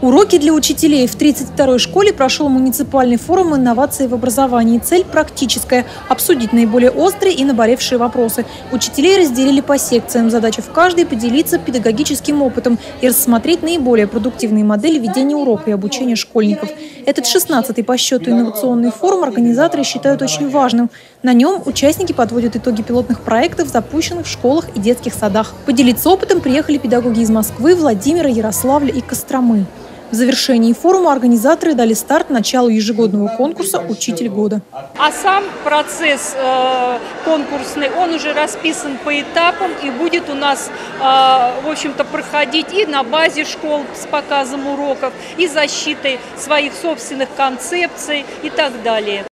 Уроки для учителей. В 32-й школе прошел муниципальный форум инноваций в образовании. Цель практическая – обсудить наиболее острые и наболевшие вопросы. Учителей разделили по секциям. Задача в каждой – поделиться педагогическим опытом и рассмотреть наиболее продуктивные модели ведения урока и обучения школьников. Этот 16-й по счету инновационный форум организаторы считают очень важным. На нем участники подводят итоги пилотных проектов, запущенных в школах и детских садах. Поделиться опытом приехали педагоги из Москвы, Владимира, Ярославля и Костромы. В завершении форума организаторы дали старт началу ежегодного конкурса «Учитель года». А сам процесс э, конкурсный, он уже расписан по этапам и будет у нас, э, в общем-то, проходить и на базе школ с показом уроков, и защитой своих собственных концепций и так далее.